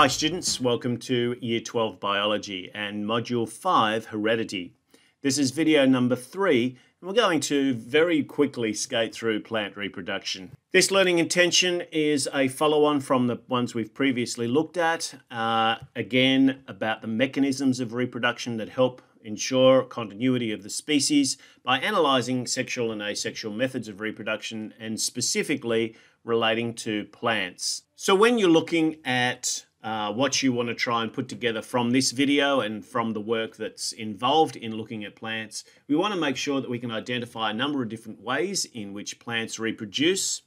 Hi students, welcome to Year 12 Biology and Module 5 Heredity. This is video number 3 and we're going to very quickly skate through plant reproduction. This learning intention is a follow-on from the ones we've previously looked at, uh, again about the mechanisms of reproduction that help ensure continuity of the species by analysing sexual and asexual methods of reproduction and specifically relating to plants. So when you're looking at uh, what you want to try and put together from this video and from the work that's involved in looking at plants, we want to make sure that we can identify a number of different ways in which plants reproduce,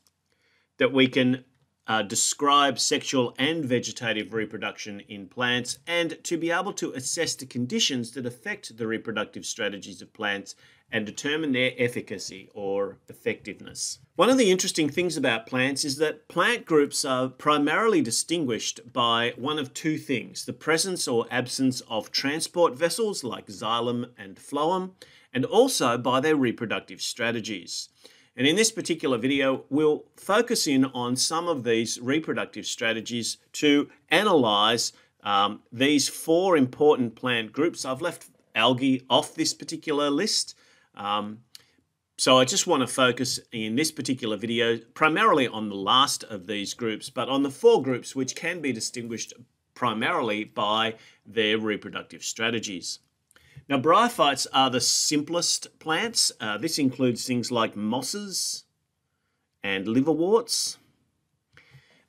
that we can uh, describe sexual and vegetative reproduction in plants, and to be able to assess the conditions that affect the reproductive strategies of plants and determine their efficacy or effectiveness. One of the interesting things about plants is that plant groups are primarily distinguished by one of two things the presence or absence of transport vessels like xylem and phloem, and also by their reproductive strategies. And in this particular video, we'll focus in on some of these reproductive strategies to analyze um, these four important plant groups. I've left algae off this particular list. Um, so I just want to focus in this particular video primarily on the last of these groups, but on the four groups which can be distinguished primarily by their reproductive strategies. Now, bryophytes are the simplest plants. Uh, this includes things like mosses and liverworts.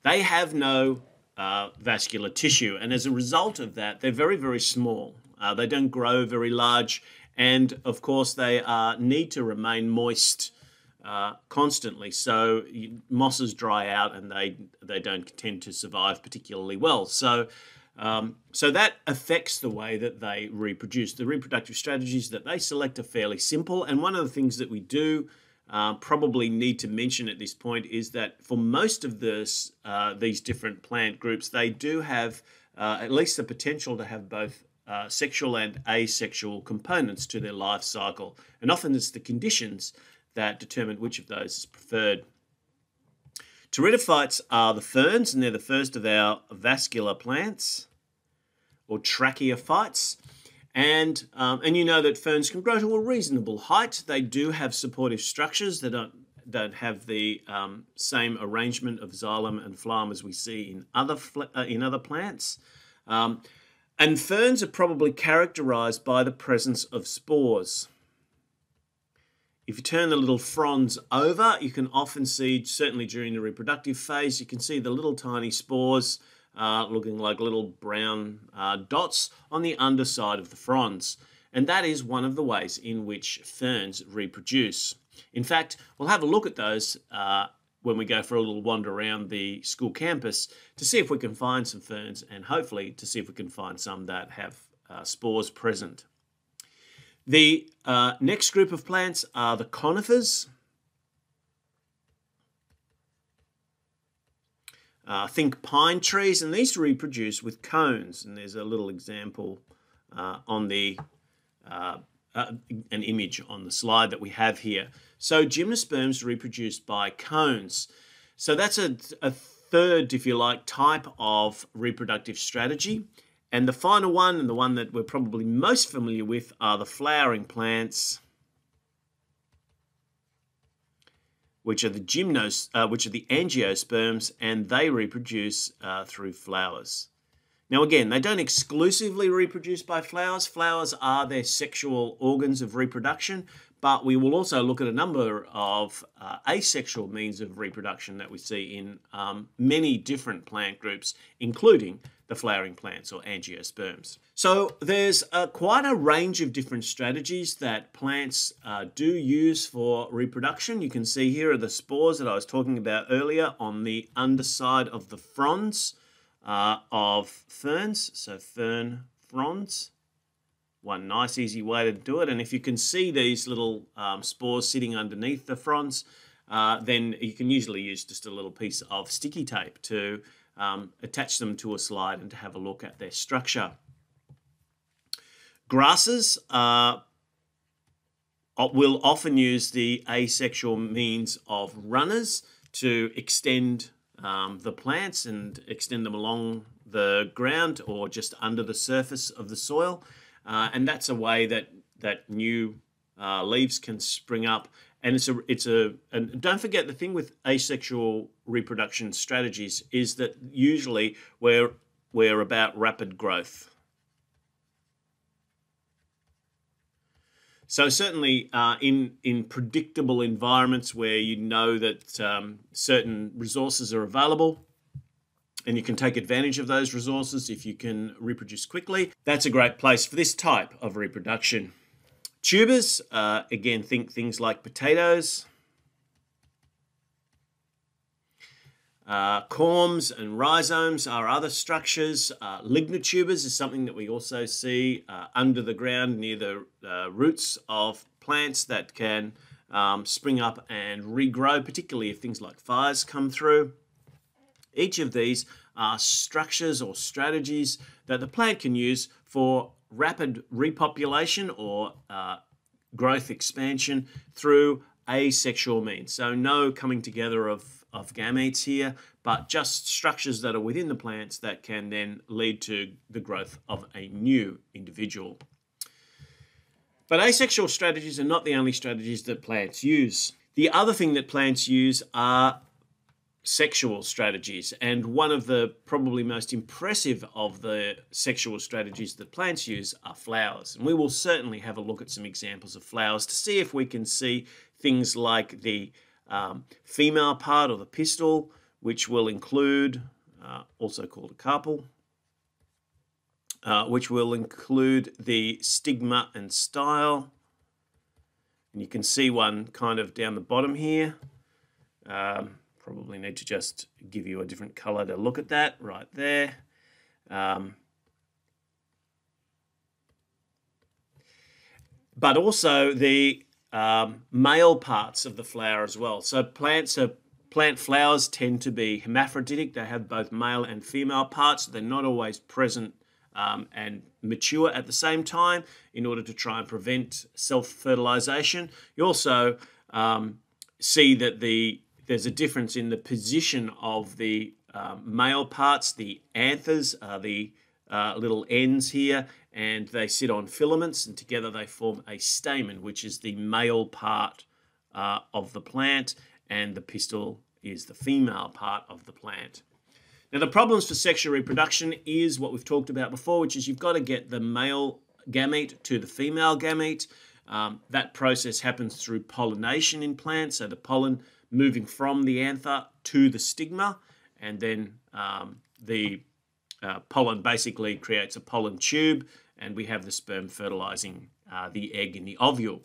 They have no uh, vascular tissue, and as a result of that, they're very, very small. Uh, they don't grow very large, and of course, they need to remain moist uh, constantly. So mosses dry out, and they they don't tend to survive particularly well. So um, so that affects the way that they reproduce. The reproductive strategies that they select are fairly simple. And one of the things that we do uh, probably need to mention at this point is that for most of this, uh, these different plant groups, they do have uh, at least the potential to have both uh, sexual and asexual components to their life cycle. And often it's the conditions that determine which of those is preferred. Pteridophytes are the ferns, and they're the first of our vascular plants, or tracheophytes. And, um, and you know that ferns can grow to a reasonable height. They do have supportive structures that don't, don't have the um, same arrangement of xylem and phloem as we see in other, uh, in other plants. Um, and ferns are probably characterized by the presence of spores. If you turn the little fronds over, you can often see, certainly during the reproductive phase, you can see the little tiny spores uh, looking like little brown uh, dots on the underside of the fronds. And that is one of the ways in which ferns reproduce. In fact, we'll have a look at those uh, when we go for a little wander around the school campus to see if we can find some ferns and hopefully to see if we can find some that have uh, spores present. The uh, next group of plants are the conifers. Uh, think pine trees, and these reproduce with cones. And there's a little example uh, on the uh, uh, an image on the slide that we have here. So gymnosperms reproduce by cones. So that's a, a third, if you like, type of reproductive strategy. And the final one, and the one that we're probably most familiar with, are the flowering plants, which are the gymnos, uh, which are the angiosperms, and they reproduce uh, through flowers. Now, again, they don't exclusively reproduce by flowers. Flowers are their sexual organs of reproduction, but we will also look at a number of uh, asexual means of reproduction that we see in um, many different plant groups, including the flowering plants or angiosperms. So there's uh, quite a range of different strategies that plants uh, do use for reproduction. You can see here are the spores that I was talking about earlier on the underside of the fronds uh, of ferns, so fern fronds one nice easy way to do it. And if you can see these little um, spores sitting underneath the fronds, uh, then you can usually use just a little piece of sticky tape to um, attach them to a slide and to have a look at their structure. Grasses uh, will often use the asexual means of runners to extend um, the plants and extend them along the ground or just under the surface of the soil. Uh, and that's a way that, that new uh, leaves can spring up. And it's a, it's a, and don't forget the thing with asexual reproduction strategies is that usually we're, we're about rapid growth. So certainly uh, in in predictable environments where you know that um, certain resources are available, and you can take advantage of those resources if you can reproduce quickly, that's a great place for this type of reproduction. Tubers, uh, again, think things like potatoes, Uh, corms and rhizomes are other structures. Uh, lignotubers is something that we also see uh, under the ground near the uh, roots of plants that can um, spring up and regrow, particularly if things like fires come through. Each of these are structures or strategies that the plant can use for rapid repopulation or uh, growth expansion through asexual means. So no coming together of of gametes here, but just structures that are within the plants that can then lead to the growth of a new individual. But asexual strategies are not the only strategies that plants use. The other thing that plants use are sexual strategies. And one of the probably most impressive of the sexual strategies that plants use are flowers. And we will certainly have a look at some examples of flowers to see if we can see things like the um, female part of the pistil, which will include, uh, also called a carpel, uh, which will include the stigma and style. And you can see one kind of down the bottom here. Um, probably need to just give you a different color to look at that right there. Um, but also the um, male parts of the flower as well. So plants are plant flowers tend to be hermaphroditic. They have both male and female parts. They're not always present um, and mature at the same time in order to try and prevent self-fertilization. You also um, see that the there's a difference in the position of the uh, male parts. The anthers are the uh, little ends here, and they sit on filaments, and together they form a stamen, which is the male part uh, of the plant, and the pistil is the female part of the plant. Now, the problems for sexual reproduction is what we've talked about before, which is you've got to get the male gamete to the female gamete. Um, that process happens through pollination in plants, so the pollen moving from the anther to the stigma, and then um, the uh, pollen basically creates a pollen tube, and we have the sperm fertilizing uh, the egg in the ovule.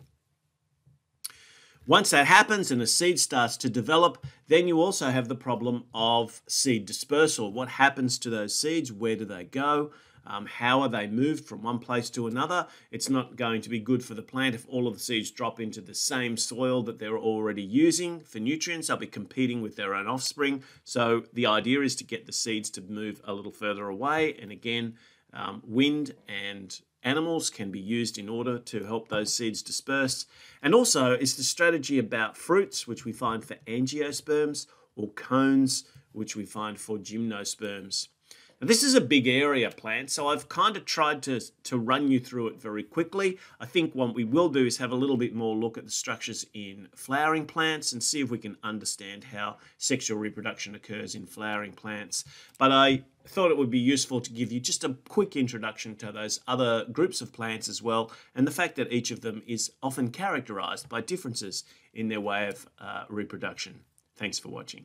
Once that happens and the seed starts to develop, then you also have the problem of seed dispersal. What happens to those seeds? Where do they go? Um, how are they moved from one place to another? It's not going to be good for the plant if all of the seeds drop into the same soil that they're already using for nutrients. They'll be competing with their own offspring. So the idea is to get the seeds to move a little further away. And again, um, wind and animals can be used in order to help those seeds disperse. And also, it's the strategy about fruits, which we find for angiosperms, or cones, which we find for gymnosperms. This is a big area plant, so I've kind of tried to, to run you through it very quickly. I think what we will do is have a little bit more look at the structures in flowering plants and see if we can understand how sexual reproduction occurs in flowering plants. But I thought it would be useful to give you just a quick introduction to those other groups of plants as well, and the fact that each of them is often characterized by differences in their way of uh, reproduction. Thanks for watching.